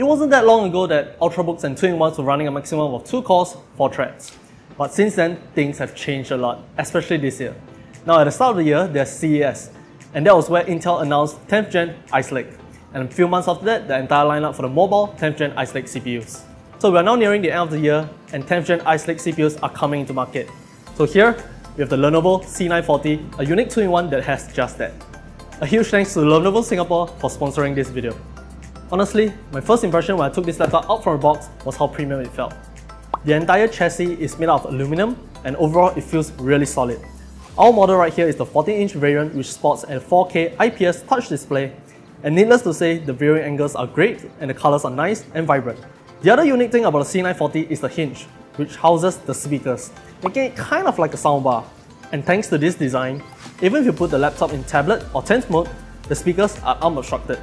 It wasn't that long ago that Ultrabooks and 2-in-1s were running a maximum of 2 cores, 4 threads. But since then, things have changed a lot, especially this year. Now at the start of the year, there's CES, and that was where Intel announced 10th gen Ice Lake. And a few months after that, the entire lineup for the mobile 10th gen Ice Lake CPUs. So we are now nearing the end of the year, and 10th gen Ice Lake CPUs are coming into market. So here, we have the Lenovo C940, a unique 2-in-1 that has just that. A huge thanks to Lenovo Singapore for sponsoring this video. Honestly, my first impression when I took this laptop out from the box was how premium it felt. The entire chassis is made out of aluminum and overall it feels really solid. Our model right here is the 14-inch variant which sports a 4K IPS touch display and needless to say, the viewing angles are great and the colors are nice and vibrant. The other unique thing about the C940 is the hinge, which houses the speakers, making it kind of like a soundbar. And thanks to this design, even if you put the laptop in tablet or tent mode, the speakers are unobstructed.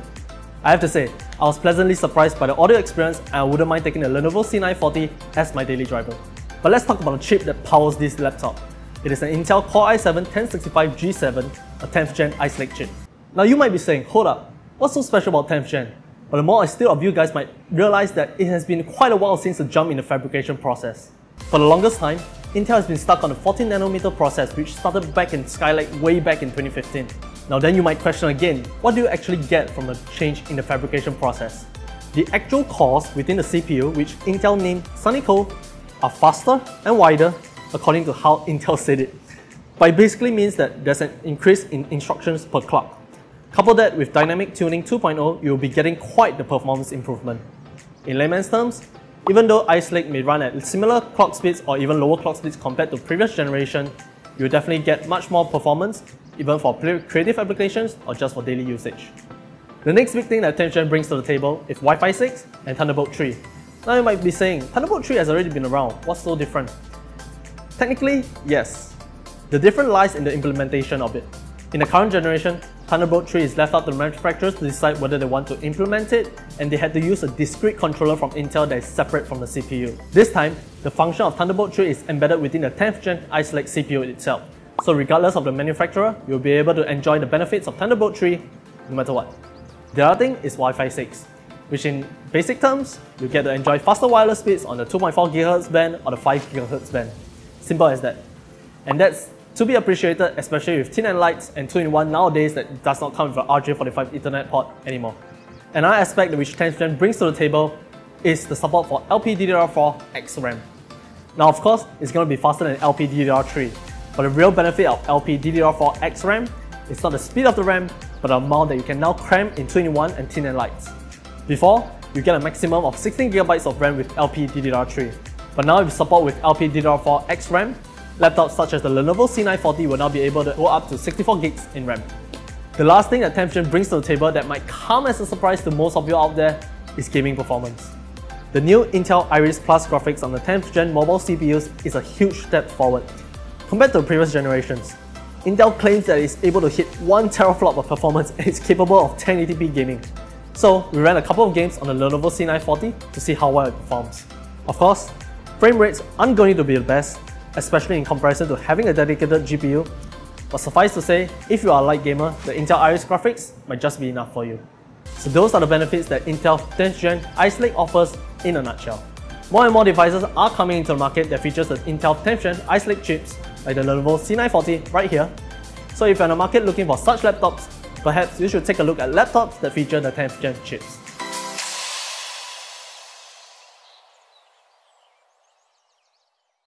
I have to say, I was pleasantly surprised by the audio experience and I wouldn't mind taking the Lenovo C940 as my daily driver. But let's talk about the chip that powers this laptop. It is an Intel Core i7-1065G7, a 10th gen Ice Lake chip. Now you might be saying, hold up, what's so special about 10th gen? But the more I still of you guys might realize that it has been quite a while since the jump in the fabrication process. For the longest time, Intel has been stuck on the 14nm process which started back in Skylake way back in 2015. Now then you might question again, what do you actually get from a change in the fabrication process? The actual cores within the CPU, which Intel named Sunny Cove, are faster and wider according to how Intel said it. But it basically means that there's an increase in instructions per clock. Couple that with Dynamic Tuning 2.0, you'll be getting quite the performance improvement. In layman's terms, even though Ice Lake may run at similar clock speeds or even lower clock speeds compared to previous generation, you'll definitely get much more performance, even for creative applications or just for daily usage. The next big thing that 10th Gen brings to the table is Wi-Fi 6 and Thunderbolt 3. Now you might be saying, Thunderbolt 3 has already been around, what's so different? Technically, yes. The difference lies in the implementation of it. In the current generation, Thunderbolt 3 is left up to the manufacturers to decide whether they want to implement it, and they had to use a discrete controller from Intel that is separate from the CPU. This time, the function of Thunderbolt 3 is embedded within the 10th gen Ice Lake CPU itself. So regardless of the manufacturer, you'll be able to enjoy the benefits of Thunderbolt 3 no matter what. The other thing is Wi-Fi 6, which in basic terms, you get to enjoy faster wireless speeds on the 2.4 GHz band or the 5 GHz band. Simple as that. And that's to be appreciated, especially with thin and lights and 2-in-1 nowadays that does not come with an RJ45 Ethernet port anymore. Another aspect which 10th Gen brings to the table is the support for LPDDR4 XRAM. Now of course, it's going to be faster than LPDDR3, but the real benefit of LPDDR4 XRAM is not the speed of the RAM, but the amount that you can now cram in 2-in-1 and thin and lights. Before, you get a maximum of 16GB of RAM with LPDDR3, but now with support with LPDDR4 XRAM, Laptops such as the Lenovo C940 will now be able to go up to 64 gigs in RAM. The last thing that 10th Gen brings to the table that might come as a surprise to most of you out there is gaming performance. The new Intel Iris Plus graphics on the 10th Gen mobile CPUs is a huge step forward. Compared to previous generations, Intel claims that it's able to hit 1 teraflop of performance and is capable of 1080p gaming. So we ran a couple of games on the Lenovo C940 to see how well it performs. Of course, frame rates aren't going to be the best, especially in comparison to having a dedicated GPU. But suffice to say, if you are a light gamer, the Intel Iris graphics might just be enough for you. So those are the benefits that Intel 10th Gen Ice Lake offers in a nutshell. More and more devices are coming into the market that features the Intel 10th Gen Ice Lake chips, like the Lenovo C940 right here. So if you're in the market looking for such laptops, perhaps you should take a look at laptops that feature the 10th Gen chips.